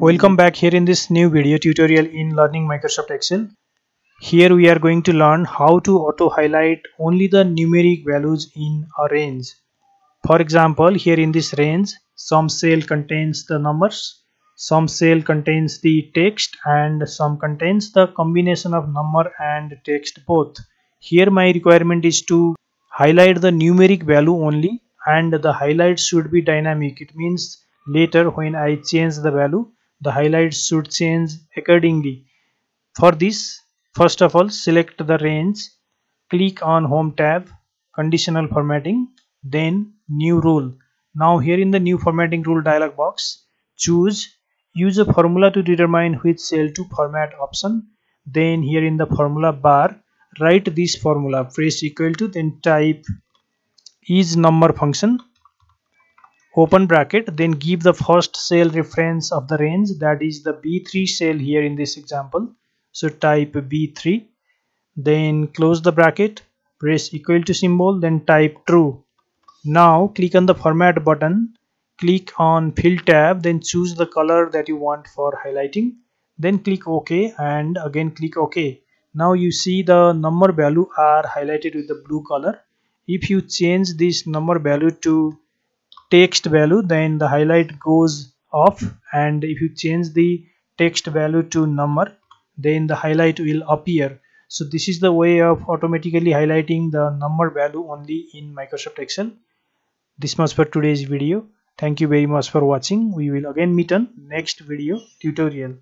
Welcome back here in this new video tutorial in learning Microsoft Excel. Here we are going to learn how to auto highlight only the numeric values in a range. For example, here in this range, some cell contains the numbers, some cell contains the text and some contains the combination of number and text both. Here my requirement is to highlight the numeric value only and the highlight should be dynamic. It means later when I change the value the highlights should change accordingly. For this first of all select the range click on home tab conditional formatting then new rule. Now here in the new formatting rule dialog box choose use a formula to determine which cell to format option then here in the formula bar write this formula press equal to then type ISNUMBER function open bracket then give the first cell reference of the range. That is the b3 cell here in this example. So type b3 then close the bracket press equal to symbol then type true. Now click on the format button click on fill tab then choose the color that you want for highlighting then click ok and again click ok. Now you see the number value are highlighted with the blue color. If you change this number value to text value then the highlight goes off. And if you change the text value to number then the highlight will appear. So this is the way of automatically highlighting the number value only in Microsoft Excel. This much for today's video. Thank you very much for watching. We will again meet on next video tutorial